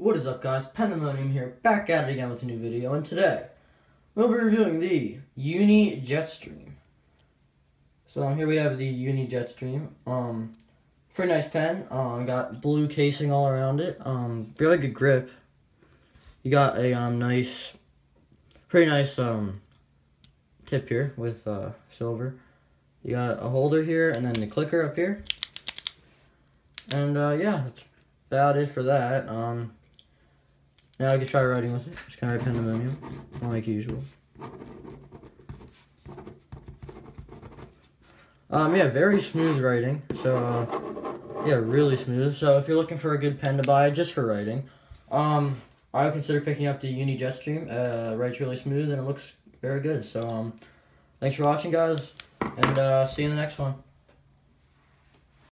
What is up guys, Pen-demonium here, back at it again with a new video, and today, we'll be reviewing the Uni Jetstream. So um, here we have the Uni Jetstream, um, pretty nice pen, uh, got blue casing all around it, um, really good grip. You got a um, nice, pretty nice um, tip here with uh, silver. You got a holder here, and then the clicker up here. And uh, yeah, that's about it for that. Um, now I can try writing with it. Just gonna write pandemonium, like usual. Um, yeah, very smooth writing. So, uh, yeah, really smooth. So if you're looking for a good pen to buy just for writing, um, I would consider picking up the Uni Jetstream. Uh, writes really smooth and it looks very good. So, um, thanks for watching, guys, and uh, see you in the next one.